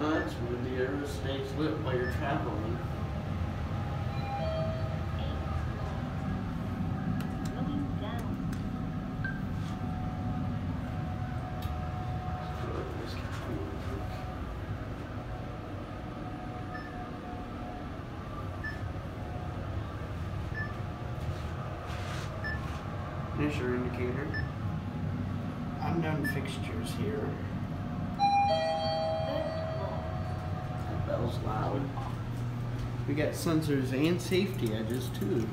lights when the arrow stays lit while you're traveling. Going down. There's your indicator. Unknown fixtures here. Loud. We got sensors and safety edges too.